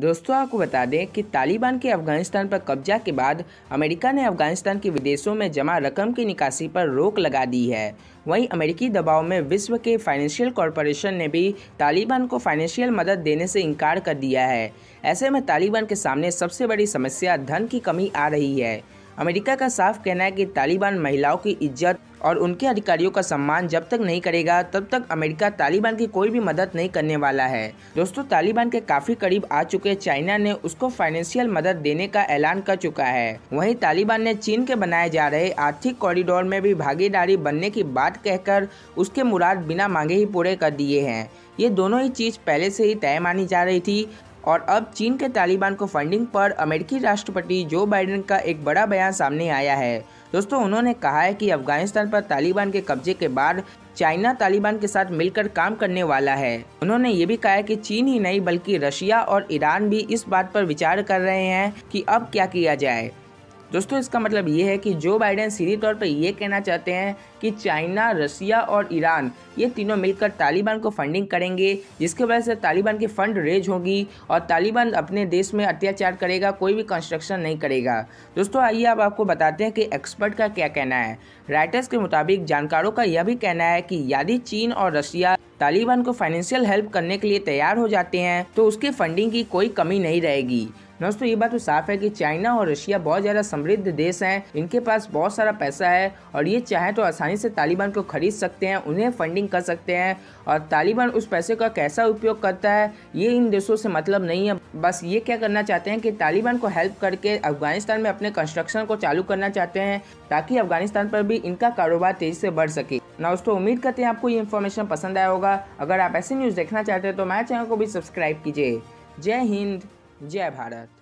दोस्तों, आपको बता दें कि तालिबान के अफ़गानिस्तान पर कब्जा के बाद अमेरिका ने अफ़गानिस्तान के विदेशों में जमा रकम की निकासी पर रोक लगा दी है। वहीं अमेरिकी दबाव में विश्व के फाइनेंशियल कॉरपोरेशन ने भी तालिबान को फाइनेंशियल मदद देने से इनकार कर दिया है। ऐसे में तालिबान के सामने सबसे बड़ी समस्या धन की कमी आ रही है। अमेरिका का साफ़ कहना है कि तालिबान महिलाओं की इज़्ज़त और उनके अधिकारियों का सम्मान जब तक नहीं करेगा, तब तक अमेरिका तालिबान की कोई भी मदद नहीं करने वाला है। दोस्तों, तालिबान के काफ़ी करीब आ चुके चाइना ने उसको फाइनेंशियल मदद देने का ऐलान कर चुका है। वहीं तालिबान ने चीन के बनाए जा रहे आर्थिक कॉरिडोर में भी भागीदारी बनने की बात कहकर उसके मुराद बिना मांगे ही पूरे कर दिए हैं। ये दोनों ही चीज़ पहले से ही तय मानी जा रही थी और अब चीन के तालिबान को फंडिंग पर अमेरिकी राष्ट्रपति जो बाइडेन का एक बड़ा बयान सामने आया है। दोस्तों, उन्होंने कहा है कि अफ़गानिस्तान पर तालिबान के कब्जे के बाद चाइना तालिबान के साथ मिलकर काम करने वाला है। उन्होंने ये भी कहा है कि चीन ही नहीं, बल्कि रशिया और ईरान भी इस बात पर विचार कर रहे हैं कि अब क्या किया जाए। दोस्तों, इसका मतलब ये है कि जो बाइडेन सीधे तौर पर ये कहना चाहते हैं कि चाइना रसिया और ईरान ये तीनों मिलकर तालिबान को फंडिंग करेंगे, जिसकी वजह से तालिबान की फंड रेज होगी और तालिबान अपने देश में अत्याचार करेगा, कोई भी कंस्ट्रक्शन नहीं करेगा। दोस्तों, आइए अब आपको बताते हैं कि एक्सपर्ट का क्या कहना है। राइटर्स के मुताबिक जानकारों का यह भी कहना है कि यदि चीन और रशिया तालिबान को फाइनेंशियल हेल्प करने के लिए तैयार हो जाते हैं तो उसकी फंडिंग की कोई कमी नहीं रहेगी। दोस्तों, ये बात तो साफ़ है कि चाइना और रशिया बहुत ज़्यादा समृद्ध देश हैं। इनके पास बहुत सारा पैसा है और ये चाहे तो आसानी से तालिबान को खरीद सकते हैं, उन्हें फंडिंग कर सकते हैं और तालिबान उस पैसे का कैसा उपयोग करता है, ये इन देशों से मतलब नहीं है। बस ये क्या करना चाहते हैं कि तालिबान को हेल्प करके अफ़गानिस्तान में अपने कंस्ट्रक्शन को चालू करना चाहते हैं, ताकि अफ़गानिस्तान पर भी इनका कारोबार तेज़ी से बढ़ सके। ना दोस्तों, उम्मीद करते हैं आपको ये इन्फॉर्मेशन पसंद आया होगा। अगर आप ऐसी न्यूज़ देखना चाहते हैं तो हमारे चैनल को भी सब्सक्राइब कीजिए। जय हिंद। जय भारत।